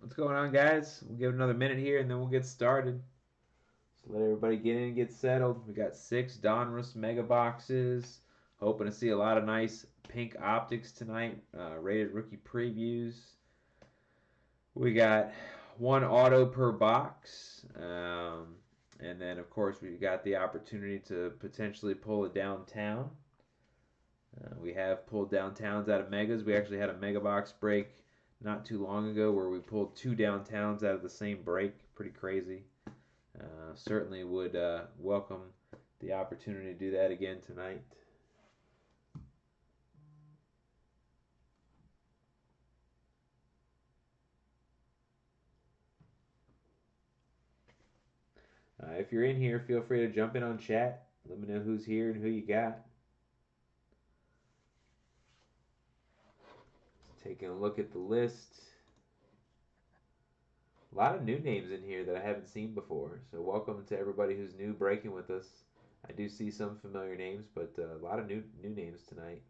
What's going on, guys? We'll give another minute here and then we'll get started. So let everybody get in and get settled. We got six Donruss mega boxes. Hoping to see a lot of nice pink optics tonight. Uh, rated rookie previews. We got one auto per box. Um, and then, of course, we've got the opportunity to potentially pull a downtown. Uh, we have pulled downtowns out of megas. We actually had a mega box break not too long ago where we pulled two downtowns out of the same break. Pretty crazy. Uh, certainly would uh, welcome the opportunity to do that again tonight. Uh, if you're in here, feel free to jump in on chat. Let me know who's here and who you got. Taking a look at the list. A lot of new names in here that I haven't seen before. So welcome to everybody who's new breaking with us. I do see some familiar names, but uh, a lot of new new names tonight.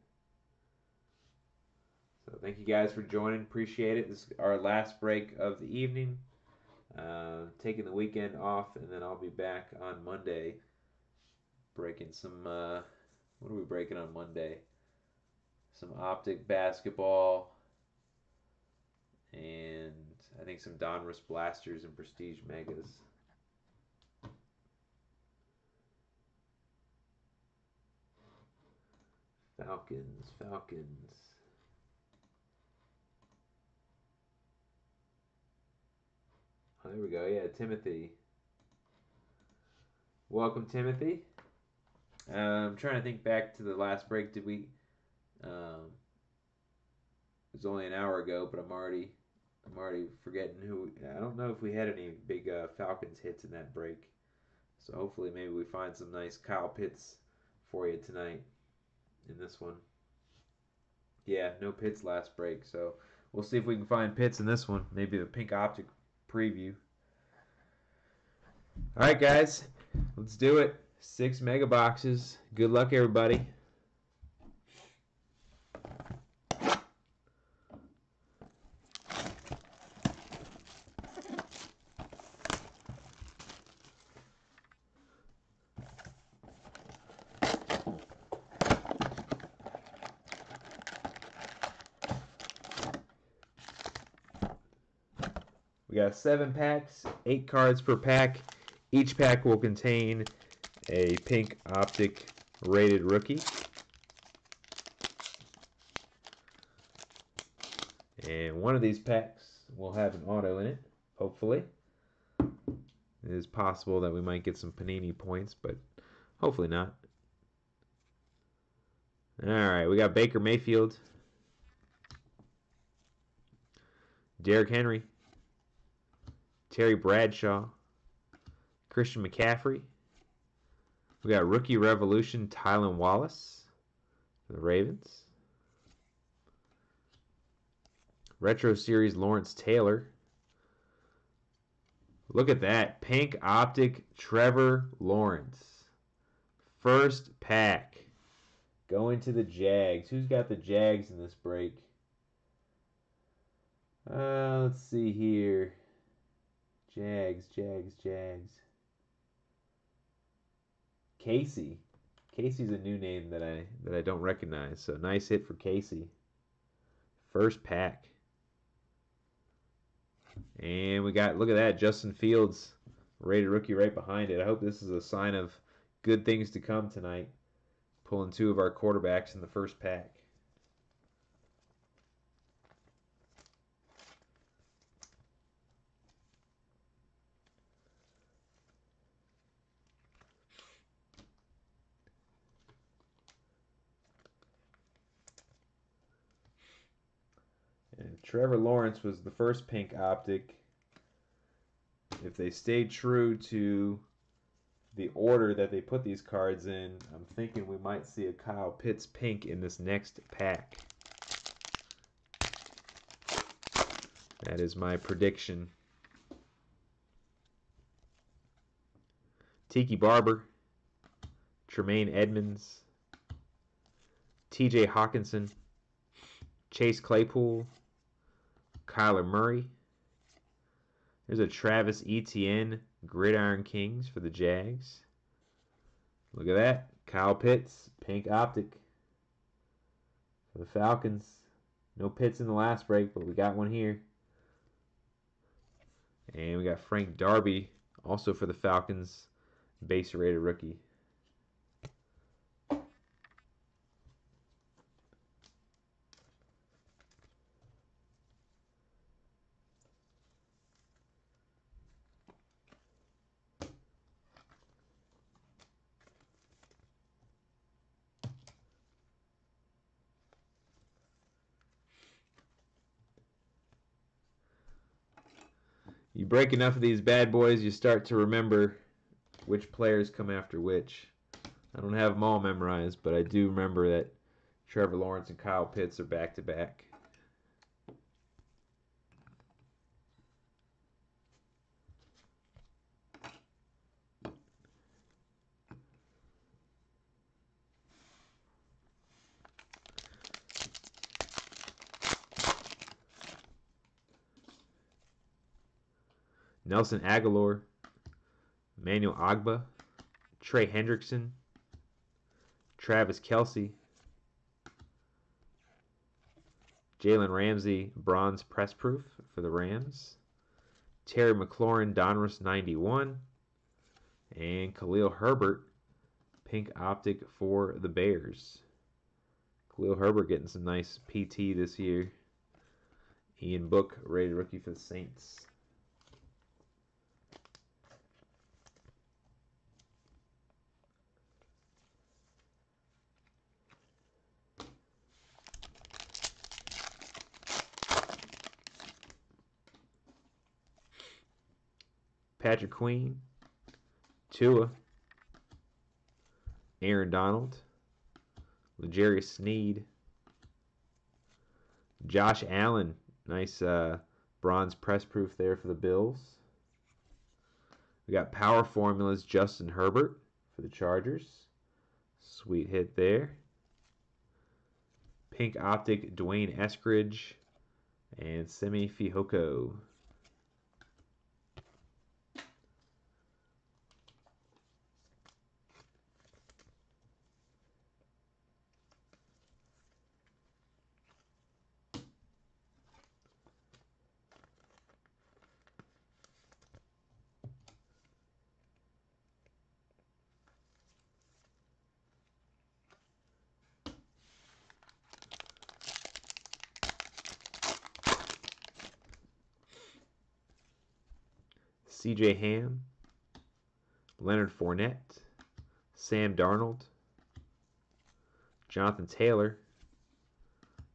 So thank you guys for joining. Appreciate it. This is our last break of the evening. Uh, taking the weekend off, and then I'll be back on Monday breaking some. Uh, what are we breaking on Monday? Some optic basketball, think some Donruss blasters and prestige megas. Falcons, Falcons. Oh, there we go. Yeah, Timothy. Welcome, Timothy. Uh, I'm trying to think back to the last break. Did we? Um, it was only an hour ago, but I'm already I'm already forgetting who. I don't know if we had any big uh, Falcons hits in that break. So hopefully, maybe we find some nice Kyle Pitts for you tonight in this one. Yeah, no Pitts last break, so we'll see if we can find Pitts in this one. Maybe the pink optic preview. All right, guys, let's do it. Six mega boxes. Good luck, everybody. Seven packs, eight cards per pack. Each pack will contain a pink optic rated rookie. And one of these packs will have an auto in it, hopefully. It is possible that we might get some Panini points, but hopefully not. All right, we got Baker Mayfield, Derrick Henry, Terry Bradshaw, Christian McCaffrey. We got Rookie Revolution Tylan Wallace for the Ravens. Retro Series Lawrence Taylor. Look at that. Pink Optic Trevor Lawrence. First pack. Going to the Jags. Who's got the Jags in this break? Uh, let's see here. Jags, Jags, Jags. Casey. Casey's a new name that I that I don't recognize. So nice hit for Casey. First pack. And we got look at that, Justin Fields, rated rookie right behind it. I hope this is a sign of good things to come tonight. Pulling two of our quarterbacks in the first pack. And Trevor Lawrence was the first pink optic. If they stayed true to the order that they put these cards in, I'm thinking we might see a Kyle Pitts pink in this next pack. That is my prediction. Tiki Barber, Tremaine Edmunds, TJ Hockenson, Chase Claypool, Kyler Murray, There's a Travis Etienne Gridiron Kings for the Jags. Look at that. Kyle Pitts, pink optic for the Falcons. No Pitts in the last break, but we got one here. And we got Frank Darby, also for the Falcons, base rated rookie. Break enough of these bad boys, you start to remember which players come after which. I don't have them all memorized, but I do remember that Trevor Lawrence and Kyle Pitts are back to back. Nelson Agholor, Emmanuel Ogbah, Trey Hendrickson, Travis Kelce, Jalen Ramsey, bronze press proof for the Rams, Terry McLaurin, Donruss 91, and Khalil Herbert, pink optic for the Bears. Khalil Herbert getting some nice PT this year. Ian Book, rated rookie for the Saints. Patrick Queen, Tua, Aaron Donald, L'Jarius Sneed, Josh Allen, nice uh, bronze press proof there for the Bills. We got power formulas Justin Herbert for the Chargers. Sweet hit there. Pink optic D'Wayne Eskridge and Simi Fehoko. CJ Ham, Leonard Fournette, Sam Darnold, Jonathan Taylor,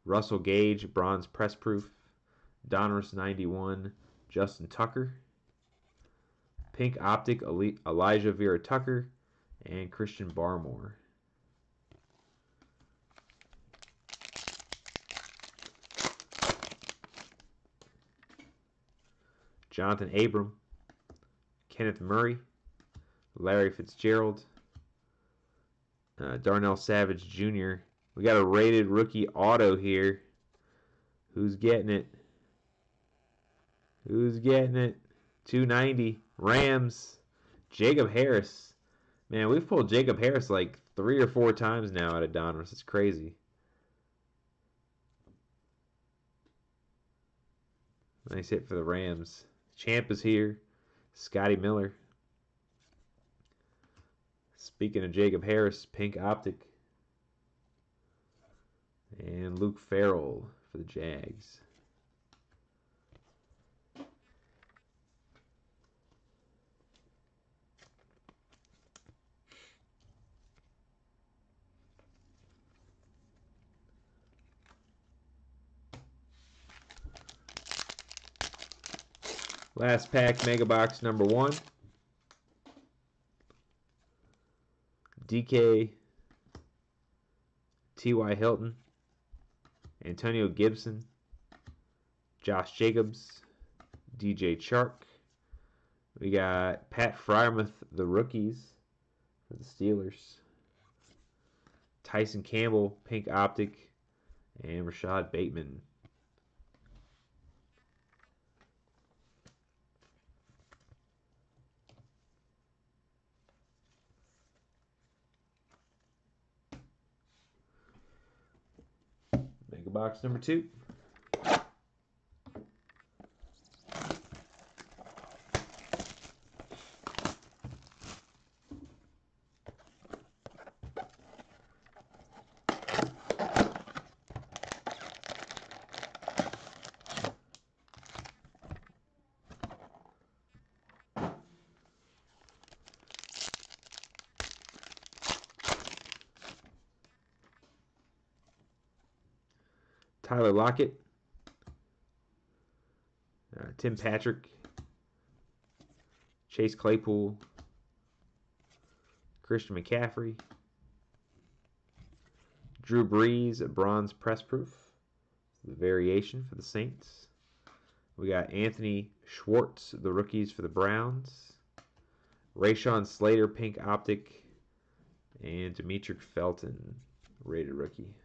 Russell Gage, bronze press proof, Donruss 91, Justin Tucker, pink optic Alijah Vera Tucker, and Christian Barmore. Johnathan Abram, Kenneth Murray, Larry Fitzgerald, uh, Darnell Savage Jr. We got a rated rookie auto here. Who's getting it? Who's getting it? 290 Rams. Jacob Harris. Man, we've pulled Jacob Harris like three or four times now out of Donruss. It's crazy. Nice hit for the Rams. Champ is here. Scotty Miller. Speaking of Jacob Harris, pink optic. And Luke Farrell for the Jags. Last pack, Mega Box number one. DK, T.Y. Hilton, Antonio Gibson, Josh Jacobs, DJ Chark. We got Pat Freiermuth, the rookies for the Steelers. Tyson Campbell, pink optic, and Rashod Bateman. Box number two. Tyler Lockett, uh, Tim Patrick, Chase Claypool, Christian McCaffrey, Drew Brees, a bronze press proof, the variation for the Saints. We got Anthony Schwartz, the rookies for the Browns, Rashawn Slater, pink optic, and Demetric Felton, rated rookie.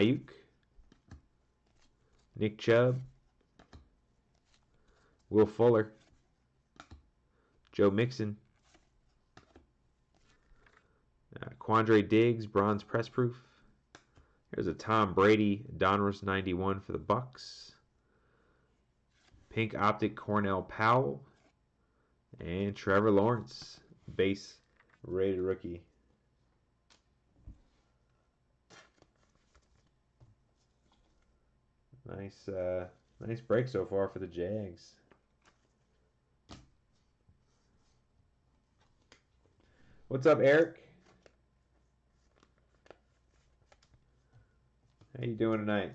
Aiyuk, Nick Chubb, Will Fuller, Joe Mixon, uh, Quandre Diggs, bronze press proof. Here's a Tom Brady Donruss 91 for the Bucs. Pink optic Cornell Powell and Trevor Lawrence base rated rookie. Nice, uh, nice break so far for the Jags. What's up, Eric? How you doing tonight?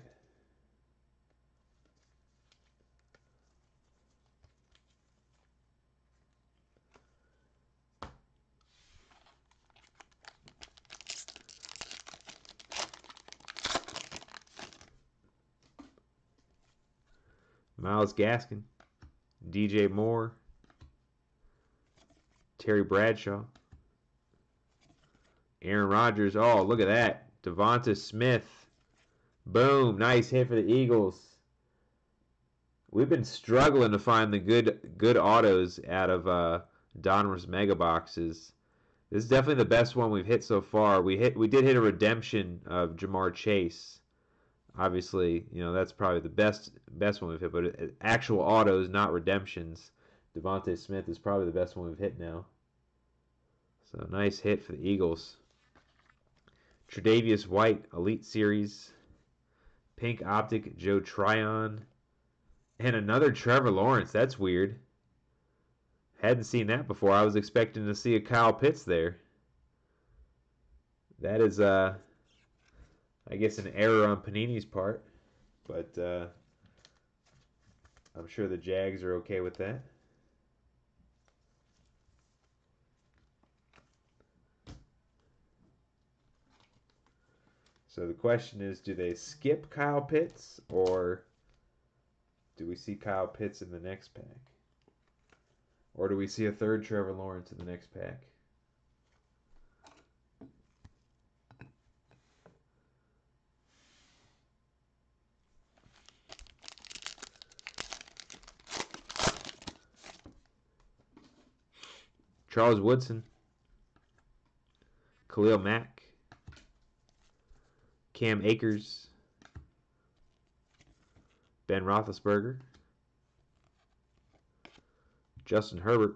Myles Gaskin, DJ Moore, Terry Bradshaw, Aaron Rodgers. Oh, look at that. DeVonta Smith. Boom. Nice hit for the Eagles. We've been struggling to find the good good autos out of uh, mega boxes. This is definitely the best one we've hit so far. We hit we did hit a redemption of Ja'Marr Chase obviously, you know that's probably the best best one we've hit. But actual autos, not redemptions. DeVonta Smith is probably the best one we've hit now. So nice hit for the Eagles. Tre'Davious White, Elite Series. Pink Optic, Joe Tryon. And another Trevor Lawrence. That's weird. Hadn't seen that before. I was expecting to see a Kyle Pitts there. That is uh I guess an error on Panini's part, but uh, I'm sure the Jags are okay with that. So the question is, do they skip Kyle Pitts or do we see Kyle Pitts in the next pack? Or do we see a third Trevor Lawrence in the next pack? Charles Woodson, Khalil Mack, Cam Akers, Ben Roethlisberger, Justin Herbert,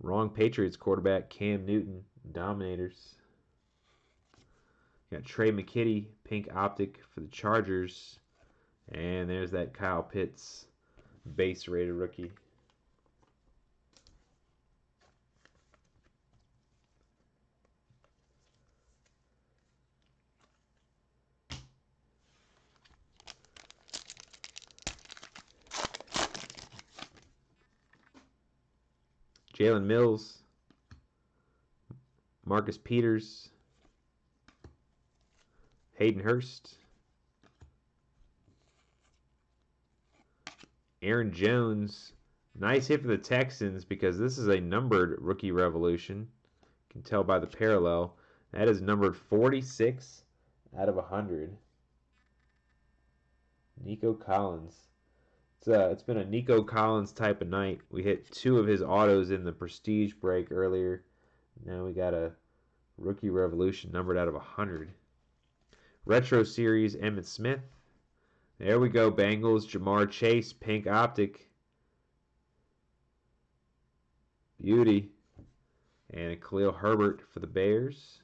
wrong Patriots quarterback Cam Newton, Dominators. Got Tre' McKitty, pink optic for the Chargers. And there's that Kyle Pitts base rated rookie. Jalen Mills, Marcus Peters, Hayden Hurst, Aaron Jones, Nice hit for the Texans because this is a numbered rookie revolution. You can tell by the parallel. That is numbered 46 out of 100. Nico Collins. It's, uh, it's been a Nico Collins type of night. We hit two of his autos in the Prestige break earlier. Now we got a rookie revolution numbered out of 100. Retro Series Emmitt Smith. There we go, Bengals. Ja'Marr Chase, pink optic. Beauty. And a Khalil Herbert for the Bears.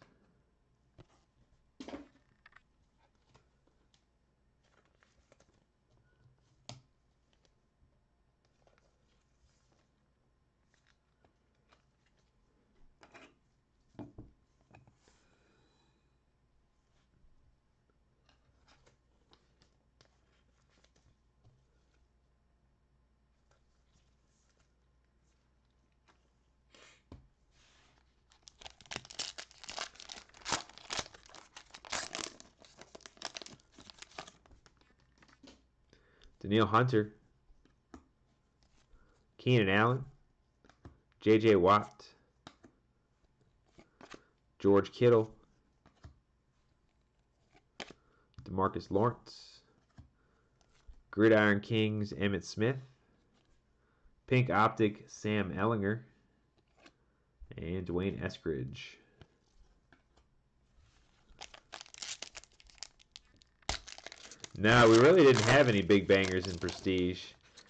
Danielle Hunter, Keenan Allen, J.J. Watt, George Kittle, Demarcus Lawrence, Gridiron Kings Emmitt Smith, Pink Optic Sam Ehlinger, and D'Wayne Eskridge. No, we really didn't have any big bangers in Prestige.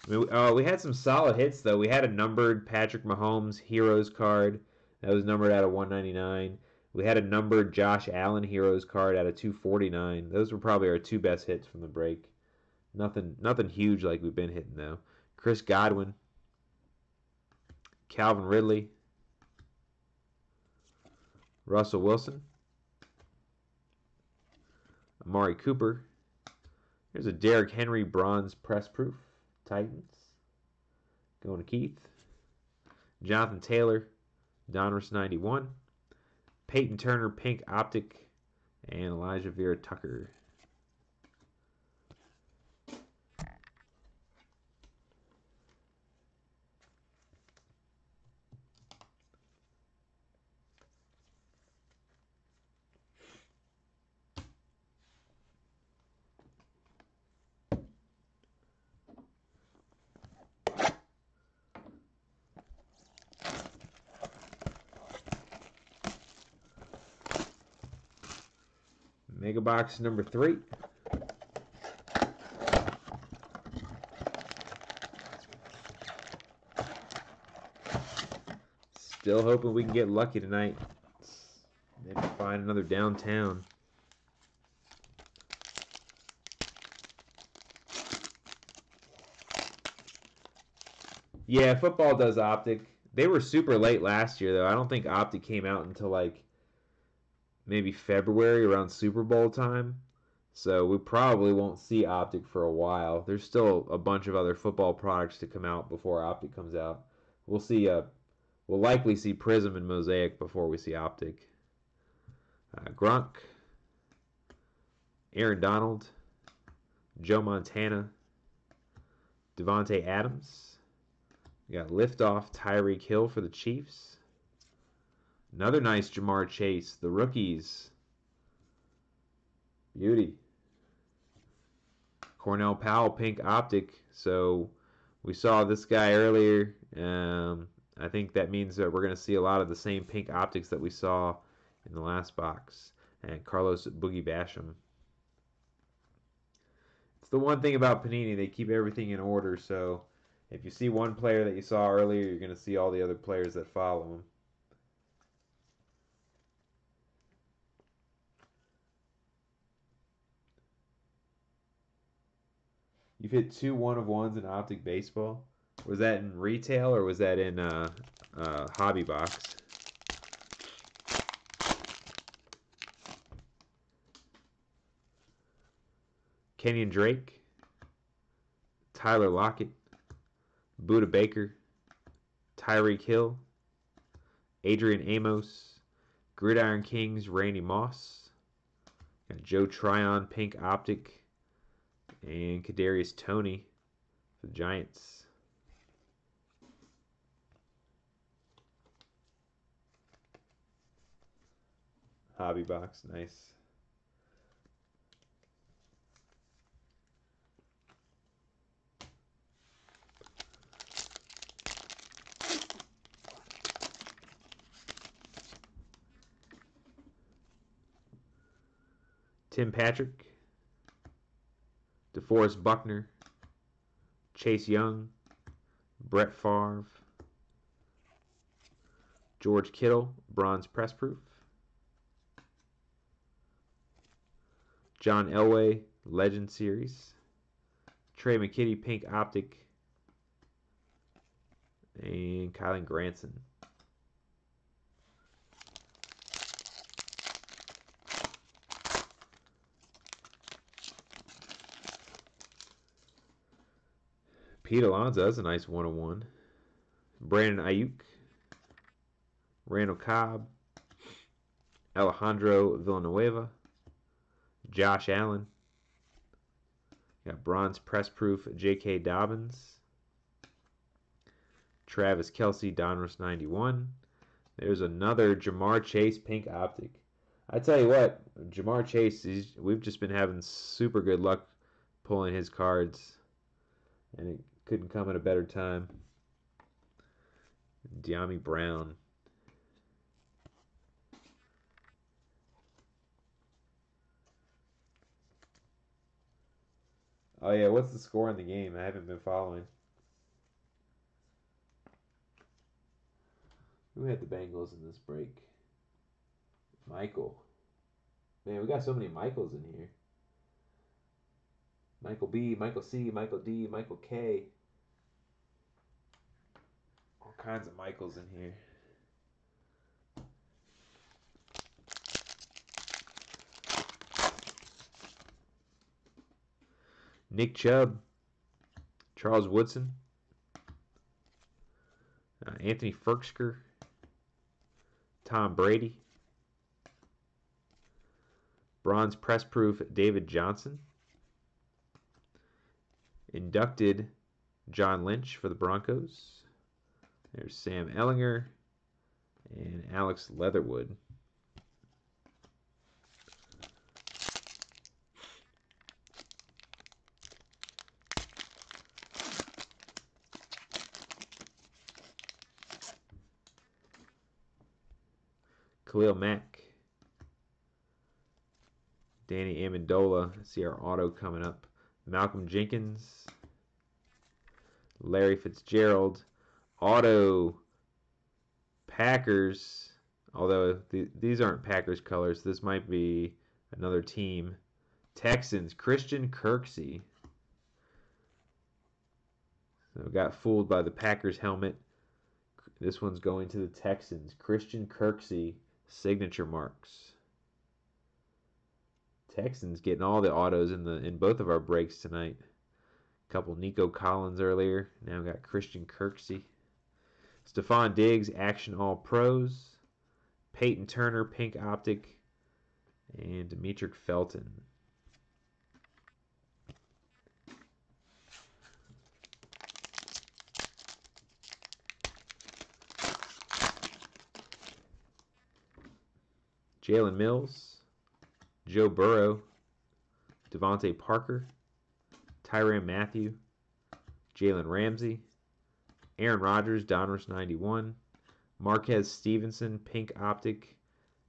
I mean, uh, we had some solid hits though. We had a numbered Patrick Mahomes Heroes card that was numbered out of 199. We had a numbered Josh Allen Heroes card out of 249. Those were probably our two best hits from the break. Nothing, nothing huge like we've been hitting though. Chris Godwin, Calvin Ridley, Russell Wilson, Amari Cooper. Here's a Derrick Henry bronze press proof. Titans. Going to Keith. Jonathan Taylor, Donruss 91. Peyton Turner, pink optic. And Alijah Vera-Tucker. Mega box number three. Still hoping we can get lucky tonight. Maybe find another downtown. Yeah, football does optic. They were super late last year though. I don't think optic came out until like maybe February around Super Bowl time. So we probably won't see Optic for a while. There's still a bunch of other football products to come out before Optic comes out. We'll see. Uh, we'll likely see Prism and Mosaic before we see Optic. Uh, Gronk, Aaron Donald, Joe Montana, Davante Adams. We got liftoff Tyreek Hill for the Chiefs. Another nice Ja'Marr Chase. The rookies. Beauty. Cornell Powell, pink optic. So we saw this guy earlier. Um, I think that means that we're going to see a lot of the same pink optics that we saw in the last box. And Carlos Boogie Basham. It's the one thing about Panini. They keep everything in order. So if you see one player that you saw earlier, you're going to see all the other players that follow him. You've hit two one of ones in optic baseball. Was that in retail or was that in uh, uh, hobby box? Kenyon Drake, Tyler Lockett, Budda Baker, Tyreek Hill, Adrian Amos, Gridiron Kings, Randy Moss, Joe Tryon, Pink Optic, and Kadarius Toney for the Giants. Hobby box, nice. Tim Patrick. DeForest Buckner, Chase Young, Brett Favre, George Kittle, bronze press proof. John Elway, Legend Series. Tre' McKitty, Pink Optic. And Kylen Granson. Pete Alonso, that's a nice one-on-one. Brandon Aiyuk. Randall Cobb. Alejandro Villanueva. Josh Allen. Got bronze press proof J.K. Dobbins. Travis Kelce, Donruss 91. There's another Ja'Marr Chase pink optic. I tell you what, Ja'Marr Chase, we've just been having super good luck pulling his cards. And it couldn't come at a better time. Dyami Brown. Oh yeah, what's the score in the game? I haven't been following. Who had the Bengals in this break? Michael. Man, we got so many Michaels in here. Michael B, Michael C, Michael D, Michael K. Kinds of Michaels in here. Nick Chubb, Charles Woodson, uh, Anthony Firkser, Tom Brady, bronze press proof David Johnson, inducted John Lynch for the Broncos. There's Sam Ehlinger and Alex Leatherwood. Khalil Mack. Danny Amendola. See our auto coming up. Malcolm Jenkins. Larry Fitzgerald. Auto. Packers. Although th these aren't Packers colors. This might be another team. Texans. Christian Kirksey. So got fooled by the Packers helmet. This one's going to the Texans. Christian Kirksey signature marks. Texans getting all the autos in the in both of our breaks tonight. A couple Nico Collins earlier. Now we got Christian Kirksey. Stefon Diggs, Action All Pros. Peyton Turner, Pink Optic. And Demetric Felton. Jalen Mills, Joe Burrow, DeVante Parker, Tyrann Mathieu, Jalen Ramsey, Aaron Rodgers, Donruss 91, Marquez Stevenson, Pink Optic,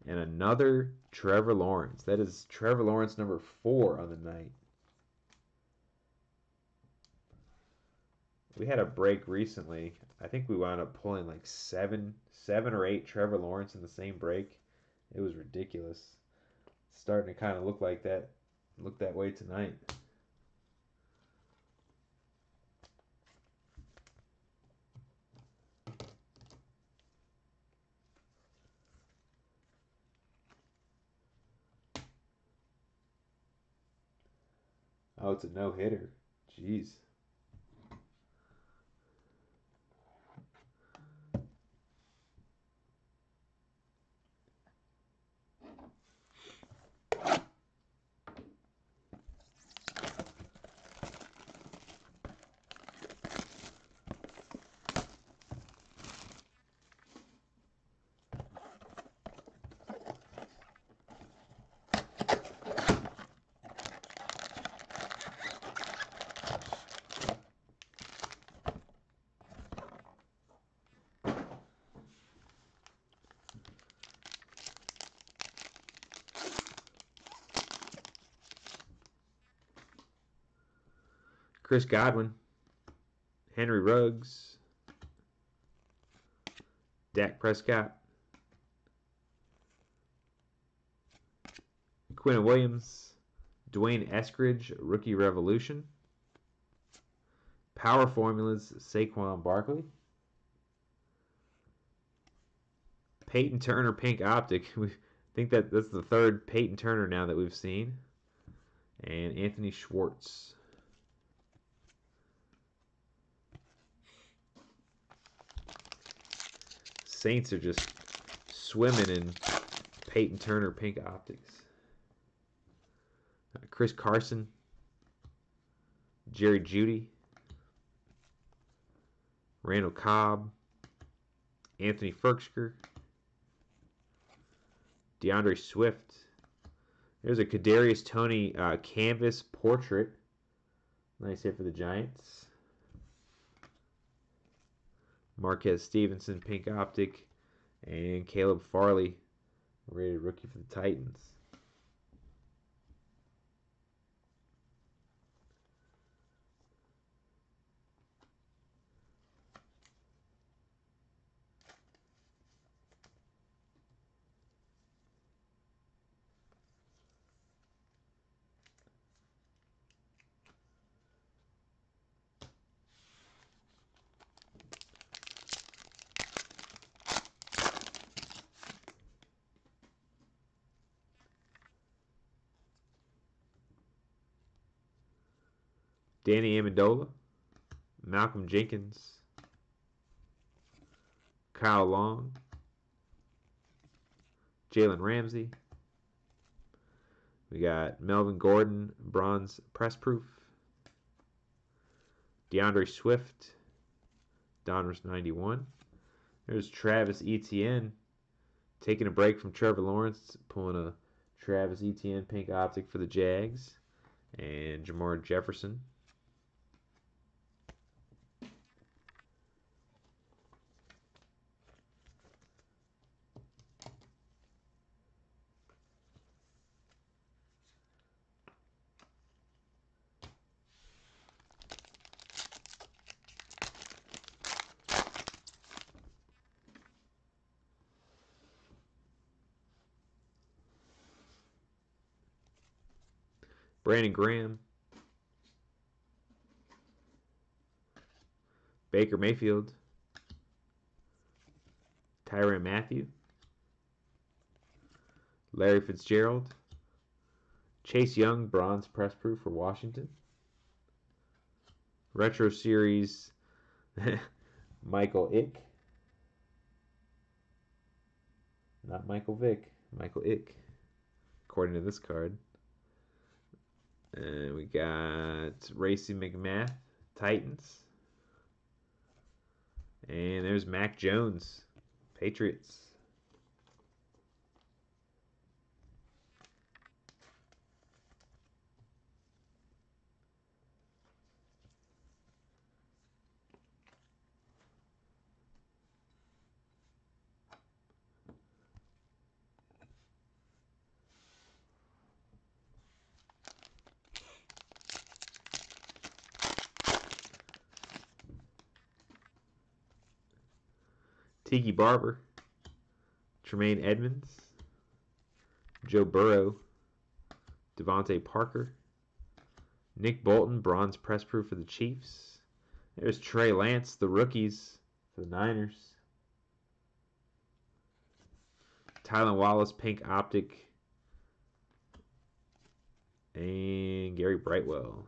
and another Trevor Lawrence. That is Trevor Lawrence number four on the night. We had a break recently. I think we wound up pulling like seven, seven or eight Trevor Lawrence in the same break. It was ridiculous. Starting to kind of look like that, look that way tonight. It's a no hitter. Jeez. Chris Godwin, Henry Ruggs, Dak Prescott, Quinn Williams, D'Wayne Eskridge, Rookie Revolution, Power Formulas, Saquon Barkley, Peyton Turner Pink Optic. We think that that's the third Peyton Turner now that we've seen. And Anthony Schwartz. Saints are just swimming in Peyton Turner pink optics. Uh, Chris Carson, Jerry Jeudy, Randall Cobb, Anthony Firkser, DeAndre Swift. There's a Kadarius Toney uh, canvas portrait. Nice hit for the Giants. Marquez Stevenson, pink optic, and Caleb Farley, rated rookie for the Titans. Danny Amendola, Malcolm Jenkins, Kyle Long, Jalen Ramsey. We got Melvin Gordon, bronze press proof. DeAndre Swift, Donruss 91. There's Travis Etienne taking a break from Trevor Lawrence, pulling a Travis Etienne pink optic for the Jags. And Jermar Jefferson, Brandon Graham, Baker Mayfield, Tyrann Mathieu, Larry Fitzgerald, Chase Young, bronze press proof for Washington, Retro Series, Michael Ick, not Michael Vick, Michael Ick, according to this card. And we got Racey McMath, Titans. And there's Mac Jones, Patriots. Barber, Tremaine Edmunds, Joe Burrow, DeVante Parker, Nick Bolton, bronze press proof for the Chiefs. There's Trey Lance, the rookies for the Niners. Tylan Wallace, pink optic. And Gary Brightwell.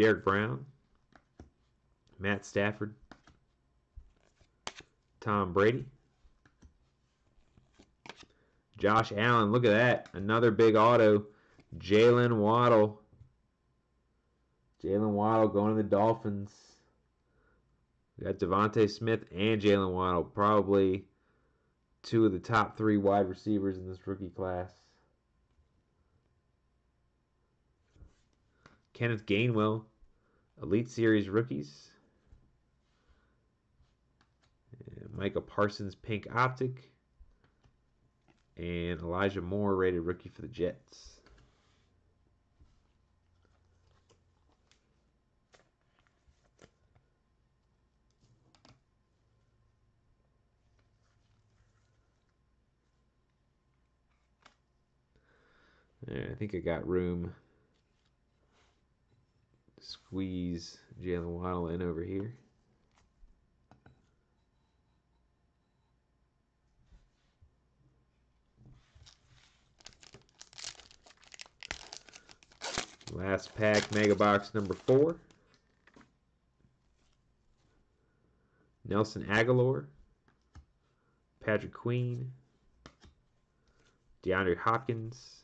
Derek Brown, Matt Stafford, Tom Brady, Josh Allen. Look at that. Another big auto. Jalen Waddle. Jalen Waddle going to the Dolphins. We got DeVonta Smith and Jalen Waddle, probably two of the top three wide receivers in this rookie class. Kenneth Gainwell, Elite Series rookies. Micah Parsons, pink optic. And Elijah Moore, rated rookie for the Jets. I think I got room squeeze Jalen Waddle in over here. Last pack, Mega Box number four. Nelson Agholor, Patrick Queen, DeAndre Hopkins,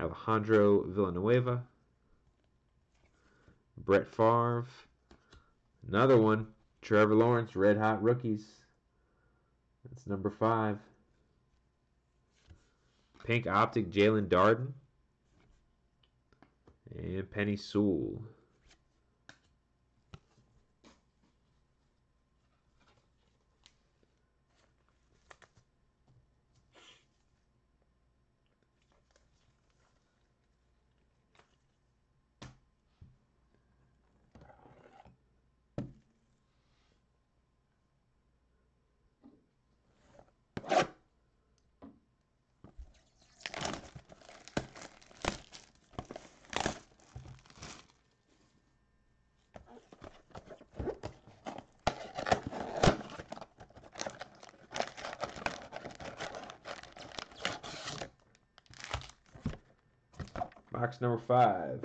Alejandro Villanueva, Brett Favre, another one, Trevor Lawrence, Red Hot Rookies. That's number five. Pink Optic, Jaelon Darden, and Penei Sewell. Number five.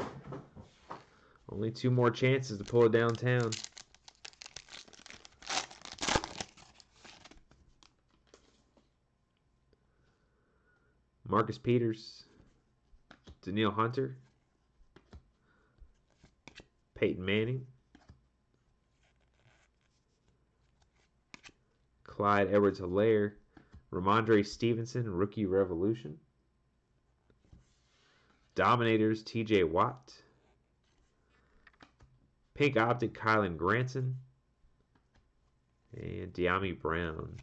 Only two more chances to pull it downtown. Marcus Peters, Danielle Hunter, Peyton Manning, Clyde Edwards Helaire, Rhamondre Stevenson, Rookie Revolution. Dominators, TJ Watt. Pink Optic, Kylen Granson. And Dyami Brown.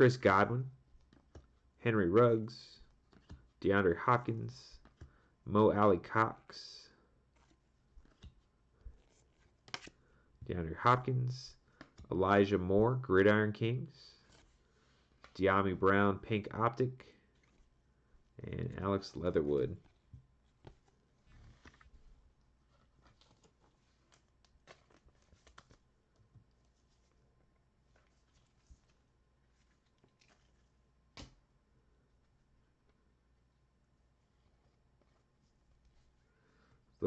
Chris Godwin, Henry Ruggs, DeAndre Hopkins, Mo Alie-Cox, DeAndre Hopkins, Elijah Moore, Gridiron Kings, Dyami Brown, Pink Optic, and Alex Leatherwood.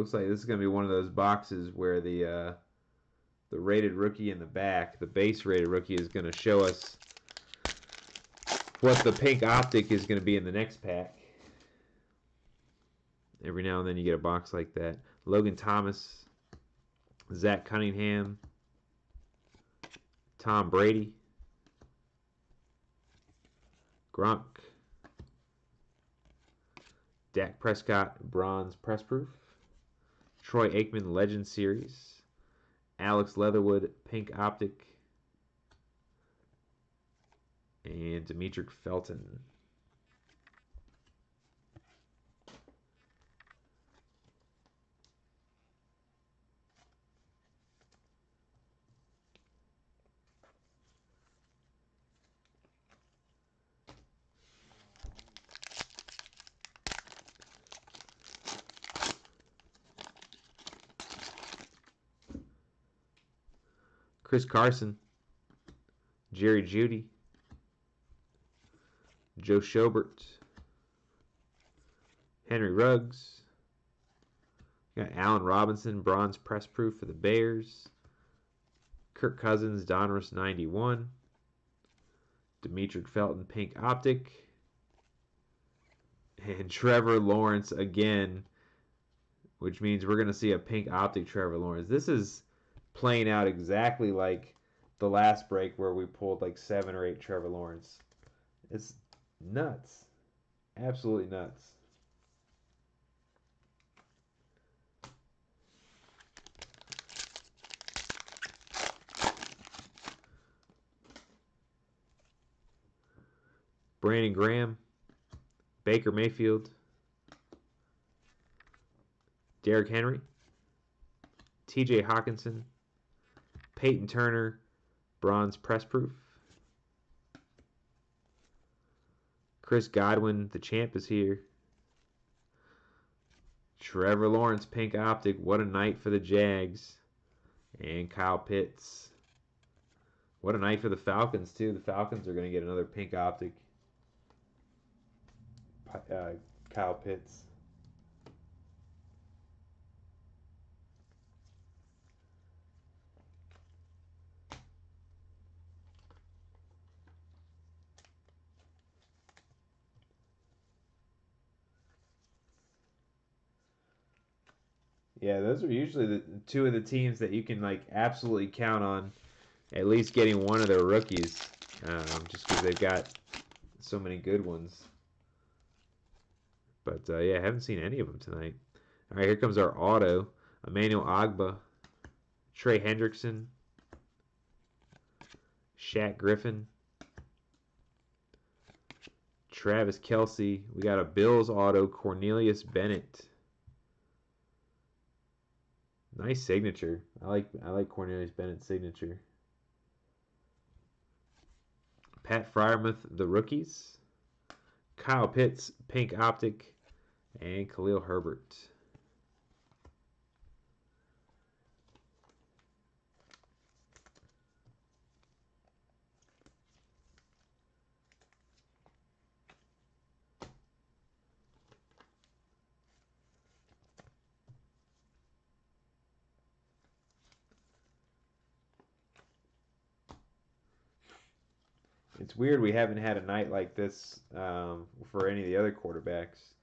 Looks like this is going to be one of those boxes where the uh, the rated rookie in the back, the base rated rookie, is going to show us what the pink optic is going to be in the next pack. Every now and then you get a box like that. Logan Thomas, Zach Cunningham, Tom Brady, Gronk, Dak Prescott, bronze press proof. Troy Aikman Legend Series, Alex Leatherwood Pink Optic, and Demetric Felton. Chris Carson, Jerry Jeudy, Joe Schobert. Henry Ruggs. Got Allen Robinson, bronze press proof for the Bears. Kirk Cousins, Donruss 91. Demetric Felton, pink optic. And Trevor Lawrence again, which means we're going to see a pink optic Trevor Lawrence. This is playing out exactly like the last break where we pulled like seven or eight Trevor Lawrence. It's nuts. Absolutely nuts. Brandon Graham, Baker Mayfield, Derrick Henry, TJ Hockenson, Peyton Turner, bronze press proof. Chris Godwin, the champ, is here. Trevor Lawrence, pink optic. What a night for the Jags. And Kyle Pitts. What a night for the Falcons, too. The Falcons are going to get another pink optic. Uh, Kyle Pitts. Yeah, those are usually the two of the teams that you can like absolutely count on at least getting one of their rookies, um, just because they've got so many good ones. But uh, yeah, I haven't seen any of them tonight. All right, here comes our auto: Emmanuel Ogbah, Trey Hendrickson, Shaq Griffin, Travis Kelce. We got a Bills auto: Cornelius Bennett. Nice signature. I like I like Cornelius Bennett's signature. Pat Freiermuth, the rookies. Kyle Pitts, pink optic, and Khalil Herbert. It's weird we haven't had a night like this um, for any of the other quarterbacks.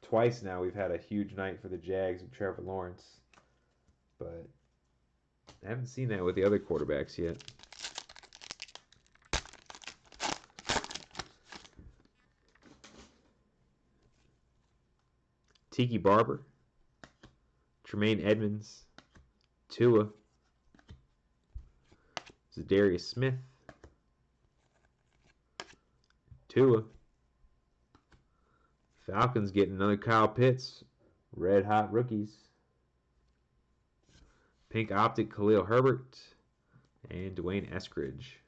Twice now we've had a huge night for the Jags with Trevor Lawrence, but I haven't seen that with the other quarterbacks yet. Tiki Barber, Tremaine Edmunds, Tua, Za'Darius Smith, Tua. Falcons getting another Kyle Pitts. Red hot rookies. Pink Optic Khalil Herbert. And D'Wayne Eskridge.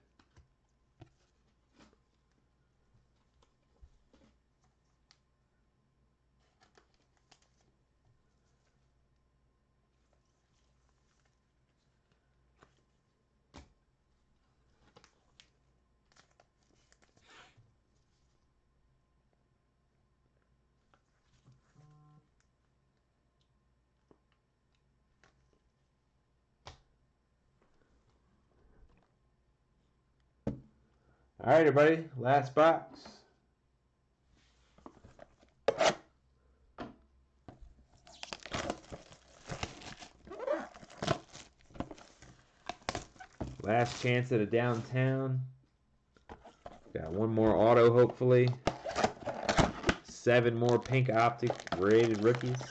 All right, everybody, last box. Last chance at a downtown. Got one more auto, hopefully. Seven more pink optic rated rookies.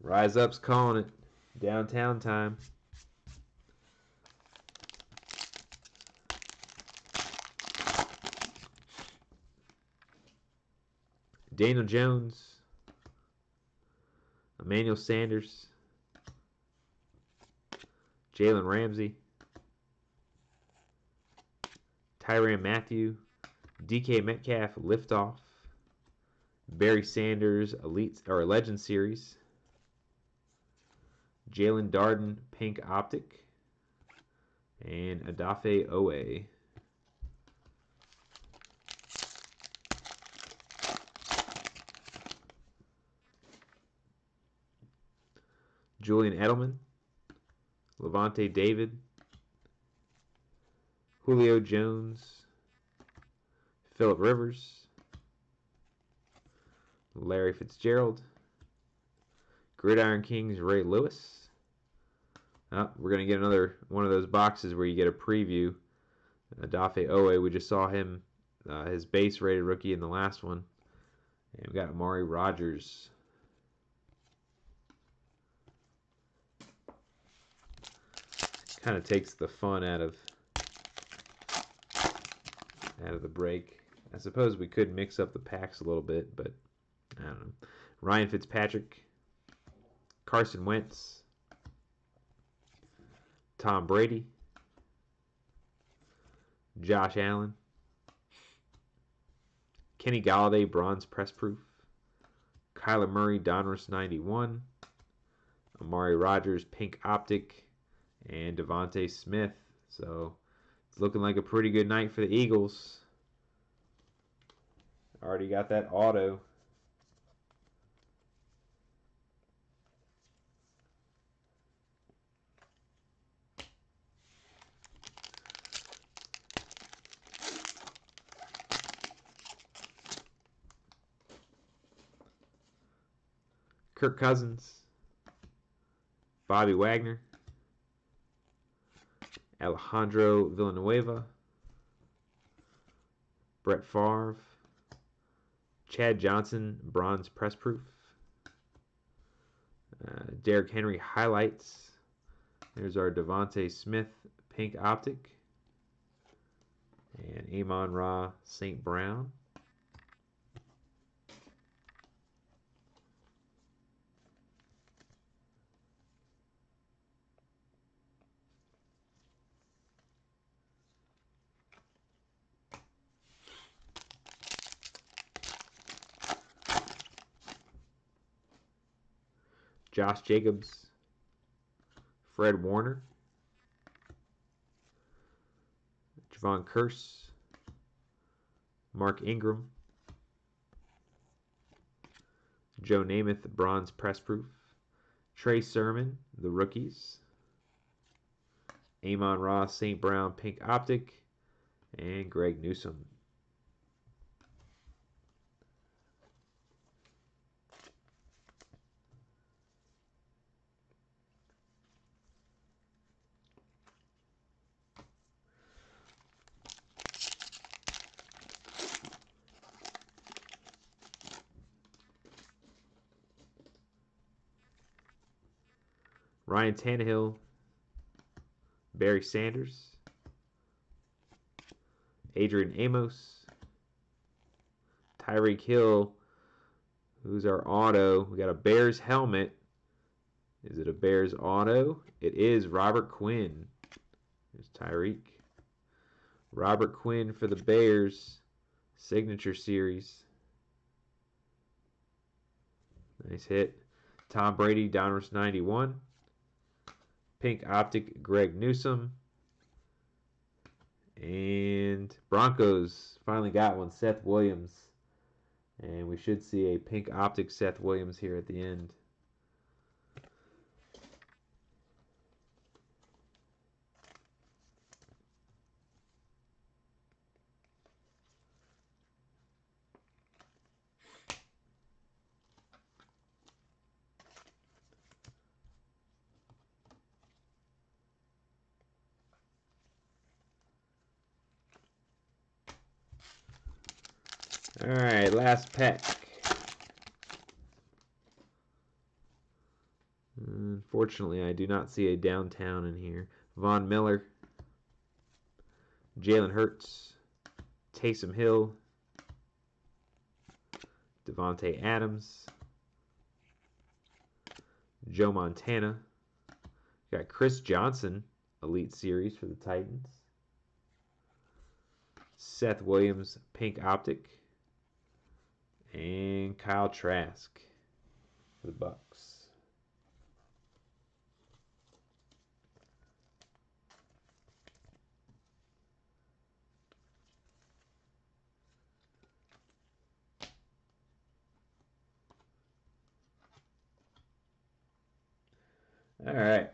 Rise Up's calling it. Downtown time. Daniel Jones. Emmanuel Sanders. Jalen Ramsey. Tyrann Mathieu. DK Metcalf liftoff. Barry Sanders Elite or Legend Series. Jaelon Darden, pink optic. And Odafe Oweh. Julian Edelman, Lavonte David, Julio Jones, Philip Rivers, Larry Fitzgerald, Gridiron Kings Ray Lewis. Oh, we're going to get another one of those boxes where you get a preview. Odafe Oweh, we just saw him, uh, his base rated rookie in the last one. And we got Amari Rogers. Kind of takes the fun out of out of the break. I suppose we could mix up the packs a little bit, but I don't know. Ryan Fitzpatrick, Carson Wentz, Tom Brady, Josh Allen, Kenny Golladay, bronze press proof, Kyler Murray, Donruss 91, Amari Rogers, pink optic, and DeVonta Smith. So it's looking like a pretty good night for the Eagles. Already got that auto. Kirk Cousins, Bobby Wagner, Alejandro Villanueva, Brett Favre, Chad Johnson, bronze press proof, uh, Derrick Henry highlights. There's our DeVonta Smith pink optic, and Amon Ra St. Brown. Josh Jacobs, Fred Warner, Jevon Kearse, Mark Ingram, Joe Namath, bronze press proof, Trey Sermon, the rookies, Amon Ross, St. Brown, pink optic, and Greg Newsome. Ryan Tannehill, Barry Sanders, Adrian Amos, Tyreek Hill, who's our auto. We got a Bears helmet. Is it a Bears auto? It is Robert Quinn. There's Tyreek. Robert Quinn for the Bears signature series. Nice hit. Tom Brady, Donruss 91. Pink Optic, Greg Newsome. And Broncos finally got one, Seth Williams. And we should see a Pink Optic Seth Williams here at the end. All right, last pack. Unfortunately, I do not see a downtown in here. Von Miller, Jalen Hurts, Taysom Hill, Davante Adams, Joe Montana. Got Chris Johnson, Elite Series for the Titans. Seth Williams, Pink Optic and Kyle Trask for the Bucs. All right.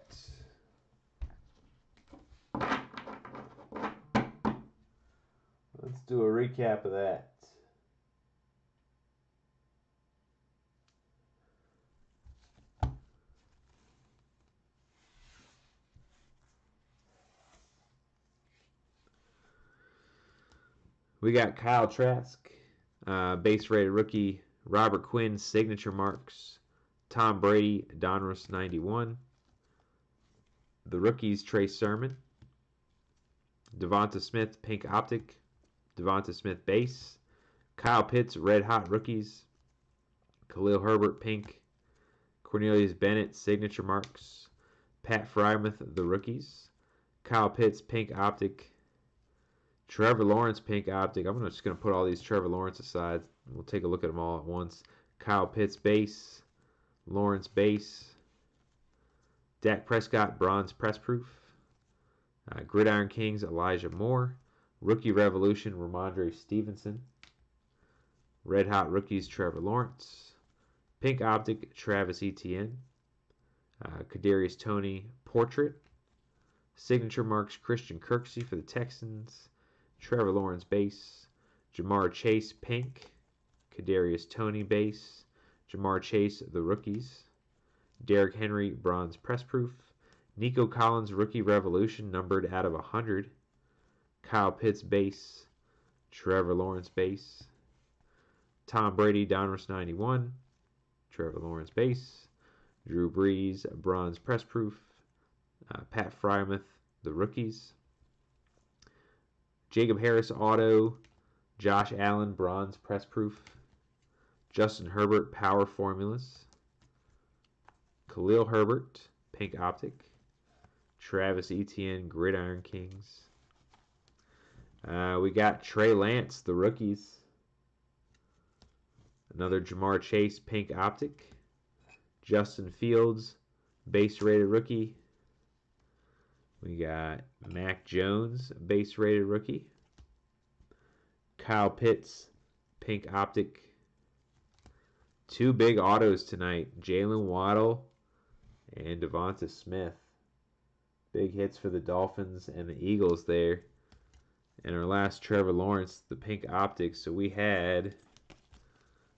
Let's do a recap of that. We got Kyle Trask, uh, base rated rookie, Robert Quinn, signature marks, Tom Brady, Donruss 91, the rookies, Trey Sermon, Devonta Smith, pink optic, Devonta Smith base, Kyle Pitts, red hot rookies, Khalil Herbert, pink, Cornelius Bennett, signature marks, Pat Freiermuth, the rookies, Kyle Pitts, pink optic, Trevor Lawrence pink optic. I'm just going to put all these Trevor Lawrence aside. We'll take a look at them all at once. Kyle Pitts base, Lawrence base, Dak Prescott bronze press proof, uh, Gridiron Kings Elijah Moore, Rookie Revolution Rhamondre Stevenson, Red Hot Rookies Trevor Lawrence, Pink Optic Travis Etienne, uh, Kadarius Toney Portrait, Signature Marks Christian Kirksey for the Texans. Trevor Lawrence base, Ja'Marr Chase pink, Kadarius Toney base, Ja'Marr Chase the rookies, Derrick Henry bronze press proof, Nico Collins rookie revolution numbered out of 100, Kyle Pitts base, Trevor Lawrence base, Tom Brady Donruss 91, Trevor Lawrence base, Drew Brees bronze press proof, uh, Pat Freiermuth the rookies. Jacob Harris auto, Josh Allen bronze press proof, Justin Herbert power formulas, Khalil Herbert pink optic, Travis Etienne gridiron kings. Uh, we got Trey Lance the rookies. Another Ja'Marr Chase pink optic, Justin Fields base rated rookie. We got Mac Jones, base rated rookie. Kyle Pitts, pink optic. Two big autos tonight Jalen Waddle and Devonta Smith. Big hits for the Dolphins and the Eagles there. And our last Trevor Lawrence, the pink optic. So we had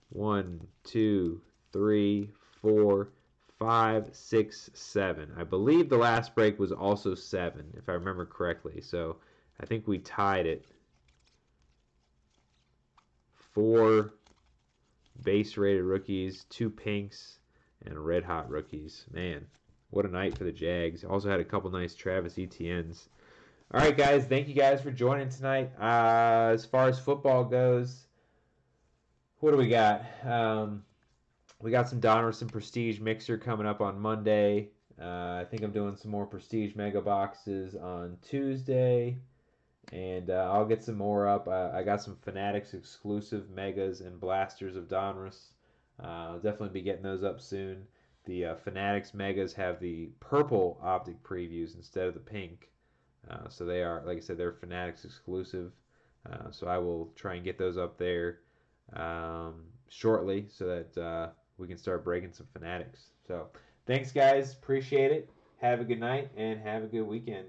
one, two, three, four, five, six, seven. I believe the last break was also seven, if I remember correctly. So I think we tied it. Four base rated rookies, two pinks, and red hot rookies. Man, what a night for the Jags. Also had a couple nice Travis Etiennes. All right, guys. Thank you guys for joining tonight. Uh, as far as football goes, what do we got? Um, we got some Donruss and Prestige Mixer coming up on Monday. Uh, I think I'm doing some more Prestige Mega Boxes on Tuesday. And uh, I'll get some more up. Uh, I got some Fanatics exclusive Megas and Blasters of Donruss. Uh, I'll definitely be getting those up soon. The uh, Fanatics Megas have the purple optic previews instead of the pink. Uh, so they are, like I said, they're Fanatics exclusive. so I will try and get those up there um, shortly so that we can start breaking some fanatics. So thanks, guys. Appreciate it. Have a good night and have a good weekend.